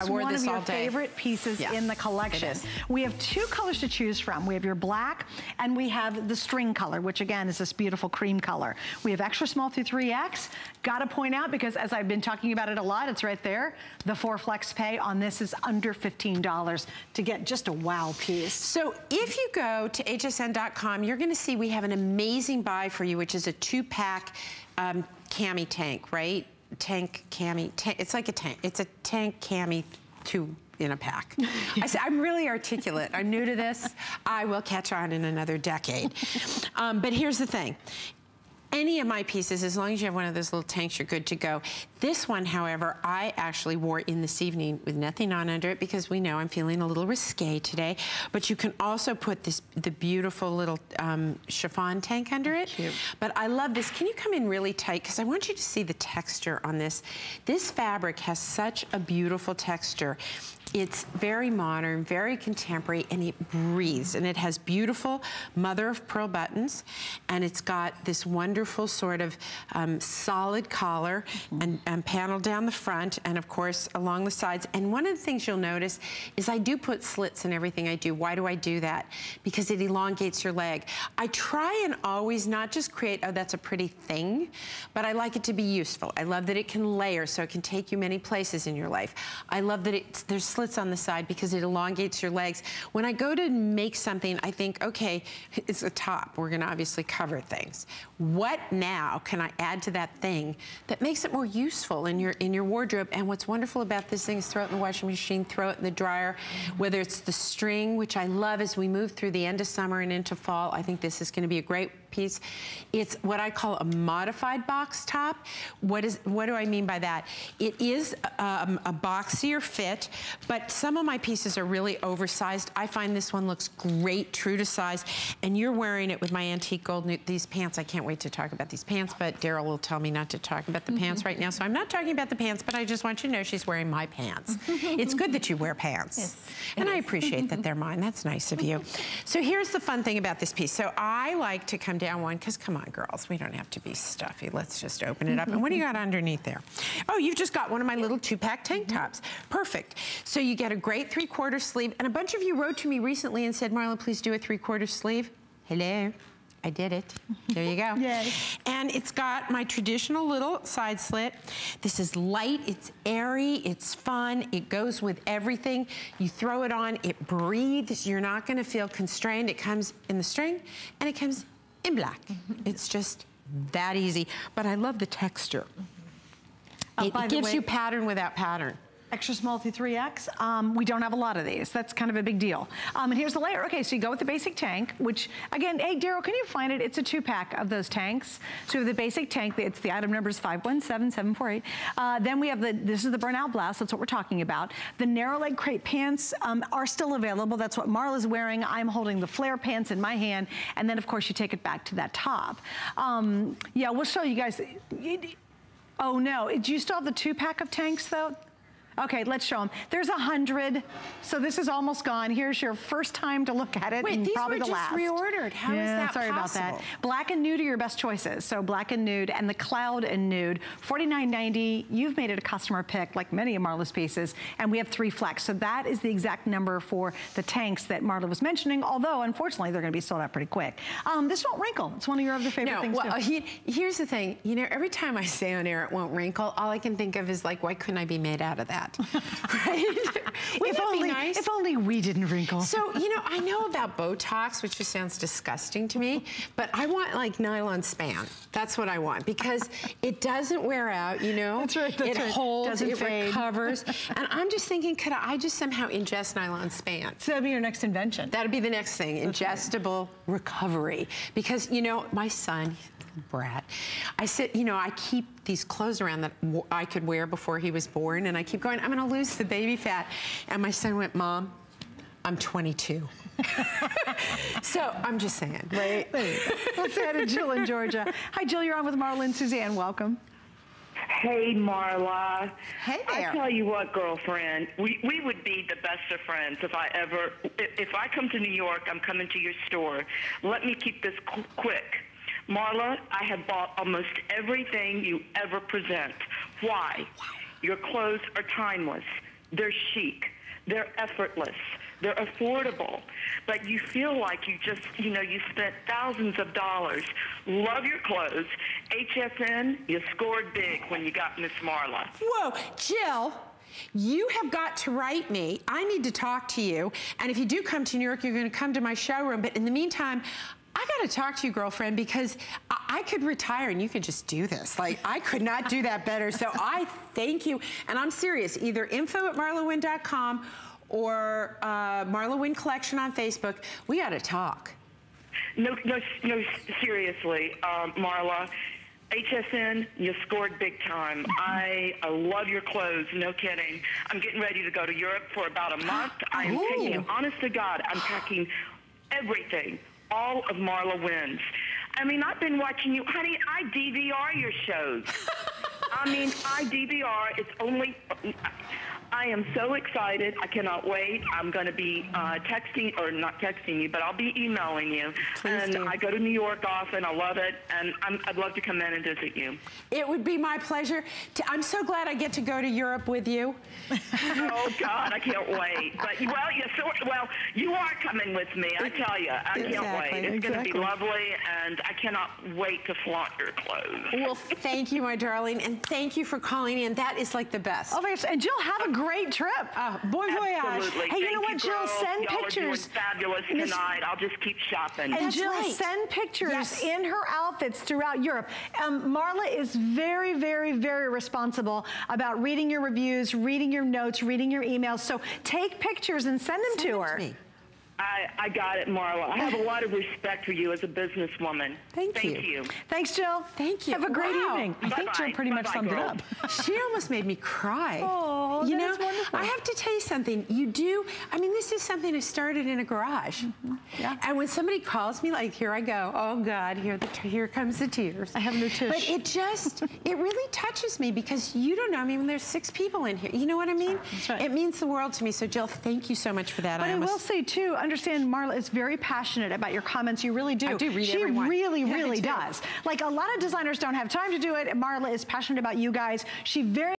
It's one of your favorite pieces yeah, in the collection. We have two colors to choose from. We have your black and we have the string color, which again is this beautiful cream color. We have extra small through 3X. Gotta point out, because as I've been talking about it a lot, it's right there. The four flex pay on this is under $15 to get just a wow piece. So if you go to hsn.com, you're gonna see we have an amazing buy for you, which is a two pack um, cami tank, right? Tank cami, tank, it's like a tank, it's a tank cami two in a pack. I said, I'm really articulate. I'm new to this. I will catch on in another decade. Um, but here's the thing any of my pieces, as long as you have one of those little tanks, you're good to go. This one, however, I actually wore in this evening with nothing on under it because we know I'm feeling a little risque today. But you can also put this the beautiful little um, chiffon tank under it. Cute. But I love this. Can you come in really tight? Because I want you to see the texture on this. This fabric has such a beautiful texture. It's very modern, very contemporary, and it breathes. And it has beautiful mother of pearl buttons, and it's got this wonderful sort of um, solid collar and, and panel down the front, and of course along the sides. And one of the things you'll notice is I do put slits in everything I do. Why do I do that? Because it elongates your leg. I try and always not just create, oh, that's a pretty thing, but I like it to be useful. I love that it can layer, so it can take you many places in your life. I love that it's, there's slits on the side because it elongates your legs. When I go to make something, I think, okay, it's a top. We're gonna obviously cover things. What now can I add to that thing that makes it more useful in your in your wardrobe? And what's wonderful about this thing is throw it in the washing machine, throw it in the dryer, whether it's the string, which I love as we move through the end of summer and into fall. I think this is gonna be a great piece. It's what I call a modified box top. What is what do I mean by that? It is um, a boxier fit, but some of my pieces are really oversized. I find this one looks great, true to size, and you're wearing it with my antique gold. These pants, I can't wait to talk about these pants, but Daryl will tell me not to talk about the mm -hmm. pants right now, so I'm not talking about the pants, but I just want you to know she's wearing my pants. it's good that you wear pants. Yes, and I appreciate that they're mine. That's nice of you. So here's the fun thing about this piece. So I like to come down one, because come on, girls, we don't have to be stuffy. Let's just open it up. And what do you got underneath there? Oh, you've just got one of my little two-pack tank mm-hmm. tops. Perfect. So you get a great three-quarter sleeve. And a bunch of you wrote to me recently and said, Marla, please do a three-quarter sleeve. Hello. I did it. There you go. Yay. And it's got my traditional little side slit. This is light, it's airy, it's fun, it goes with everything. You throw it on, it breathes, you're not gonna feel constrained. It comes in the string and it comes in black. Mm-hmm. it's just that easy. But I love the texture. Oh, it, it gives way, you pattern without pattern. Extra small through 3X. Um, we don't have a lot of these. That's kind of a big deal. Um, and here's the layer. Okay, so you go with the basic tank, which again, hey, Daryl, can you find it? It's a two pack of those tanks. So the basic tank. It's the item number is 517748. Uh, then we have the, this is the burnout blouse. That's what we're talking about. The narrow leg crepe pants um, are still available. That's what Marla's wearing. I'm holding the flare pants in my hand. And then of course you take it back to that top. Um, yeah, we'll show you guys. Oh no, do you still have the two pack of tanks though? Okay, let's show them. There's a hundred, so this is almost gone. Here's your first time to look at it, Wait, and probably the last. reordered. How yeah, is that sorry possible? about that. Black and nude are your best choices. So black and nude, and the cloud and nude. $49.90. You've made it a customer pick, like many of Marla's pieces, and we have three flex. So that is the exact number for the tanks that Marla was mentioning. Although, unfortunately, they're going to be sold out pretty quick. Um, this won't wrinkle. It's one of your other favorite no, things well, too. He, here's the thing. You know, every time I say on air it won't wrinkle, all I can think of is like, why couldn't I be made out of that? right? if only, nice? If only we didn't wrinkle. So, you know, I know about Botox, which just sounds disgusting to me, but I want like nylon span. That's what I want because it doesn't wear out, you know? That's right, that's it right. holds, doesn't it fade. recovers. and I'm just thinking, could I just somehow ingest nylon span? So that'd be your next invention. That'd be the next thing, ingestible recovery. Because, you know, my son, brat. I said, you know, I keep these clothes around that I could wear before he was born, and I keep going, I'm gonna lose the baby fat. And my son went, Mom, I'm 22. so I'm just saying, right? Let's say hi to Jill in Georgia. Hi, Jill, you're on with Marla and Suzanne. Welcome. Hey, Marla. Hey there. I tell you what, girlfriend, we, we would be the best of friends if I ever, if I come to New York, I'm coming to your store. Let me keep this qu quick. Marla, I have bought almost everything you ever present. Why? Your clothes are timeless. they're chic, they're effortless, they're affordable, but you feel like you just, you know, you spent thousands of dollars. Love your clothes. HSN, you scored big when you got Miss Marla. Whoa, Jill, you have got to write me. I need to talk to you. And if you do come to New York, you're going to come to my showroom. But in the meantime, I got to talk to you, girlfriend, because I, I, could retire and you could just do this. Like, I could not do that better. So I thank you. And I'm serious. Either info at marlawynne.com or uh, Marla Wynne Collection on Facebook. We got to talk. No, no, no, seriously, um, Marla. HSN, you scored big time. I, I love your clothes, no kidding. I'm getting ready to go to Europe for about a month. I'm Ooh. taking, honest to God, I'm packing everything, all of Marla Wynne's. I mean, I've been watching you, honey. I DVR your shows. I mean, I DVR. It's only. I am so excited. I cannot wait. I'm going to be uh, texting, or not texting you, but I'll be emailing you. Please and do. I go to New York often. I love it. And I'm, I'd love to come in and visit you. It would be my pleasure. To, I'm so glad I get to go to Europe with you. oh, God, I can't wait. But, well, you sort, well, you are coming with me. I tell you. I Exactly, can't wait. It's going to be lovely, and I cannot wait to flaunt your clothes. Well, thank you, my darling, and thank you for calling in. That is like the best. Oh, my gosh. And Jill, have a great trip. Oh, bon voyage. Absolutely. Hey, you know what, Jill? girls. Send Y'all pictures. Are doing fabulous Miss- tonight. I'll just keep shopping. And That's Jill, right. send pictures Yes. in her outfits throughout Europe. Um, Marla is very, very, very responsible about reading your reviews, reading your notes, reading your emails. So take pictures and send them Send to it her. me. I, I got it, Marla. I have a lot of respect for you as a businesswoman. Thank you. Thank you. Thanks, Jill. Thank you. Have a great Wow. evening. I think Jill Bye-bye. pretty much Bye-bye, summed it up. She almost made me cry. Oh, you that know, is wonderful. I have to tell you something. You do. I mean, this is something I started in a garage. Mm-hmm. Yeah. And when somebody calls me, like, here I go. Oh God, here the here comes the tears. I have no tush. But it just, it really touches me because you don't know. I mean, there's six people in here. You know what I mean? That's right. It means the world to me. So Jill, thank you so much for that. But I, almost- will say too, understand Marla is very passionate about your comments. You really do. I do read she every one. really, Yeah, really do. does. Like a lot of designers don't have time to do it. Marla is passionate about you guys. She very